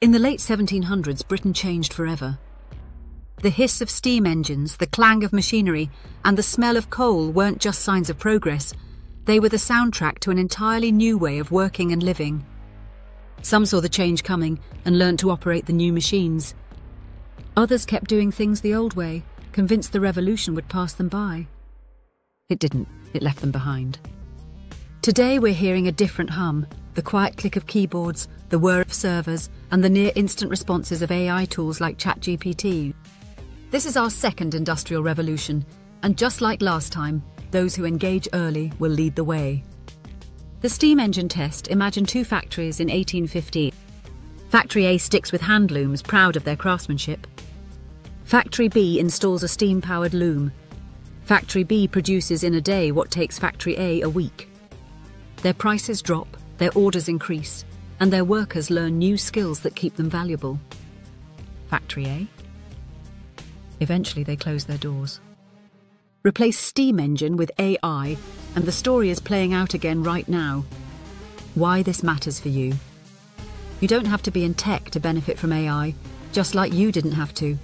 In the late 1700s, Britain changed forever. The hiss of steam engines, the clang of machinery, and the smell of coal weren't just signs of progress, they were the soundtrack to an entirely new way of working and living. Some saw the change coming and learned to operate the new machines. Others kept doing things the old way, convinced the revolution would pass them by. It didn't, it left them behind. Today we're hearing a different hum the quiet click of keyboards, the whir servers, and the near instant responses of AI tools like ChatGPT. This is our second industrial revolution, and just like last time, those who engage early will lead the way. The steam engine test imagined two factories in 1850. Factory A sticks with hand looms, proud of their craftsmanship. Factory B installs a steam powered loom. Factory B produces in a day what takes Factory A a week. Their prices drop, their orders increase, and their workers learn new skills that keep them valuable. Factory A? Eventually, they close their doors. Replace steam engine with AI, and the story is playing out again right now. Why this matters for you. You don't have to be in tech to benefit from AI, just like you didn't have to.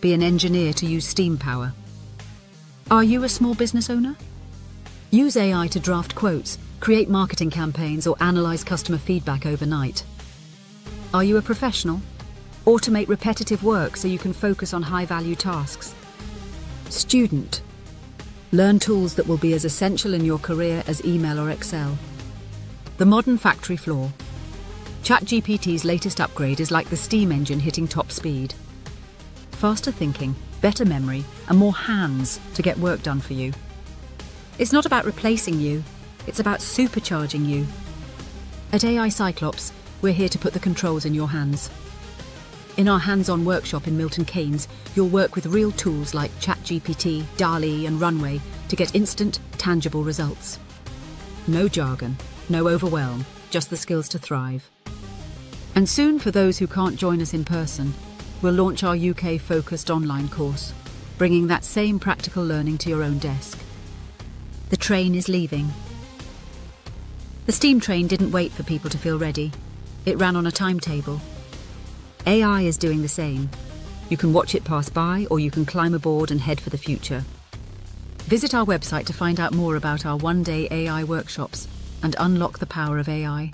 Be an engineer to use steam power. Are you a small business owner? Use AI to draft quotes create marketing campaigns, or analyze customer feedback overnight. Are you a professional? Automate repetitive work so you can focus on high value tasks. Student. Learn tools that will be as essential in your career as email or Excel. The modern factory floor. ChatGPT's latest upgrade is like the steam engine hitting top speed. Faster thinking, better memory, and more hands to get work done for you. It's not about replacing you, it's about supercharging you. At AI Cyclops, we're here to put the controls in your hands. In our hands-on workshop in Milton Keynes, you'll work with real tools like ChatGPT, DALL-E and Runway to get instant, tangible results. No jargon, no overwhelm, just the skills to thrive. And soon, for those who can't join us in person, we'll launch our UK-focused online course, bringing that same practical learning to your own desk. The train is leaving, the steam train didn't wait for people to feel ready. It ran on a timetable. AI is doing the same. You can watch it pass by or you can climb aboard and head for the future. Visit our website to find out more about our one-day AI workshops and unlock the power of AI.